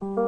you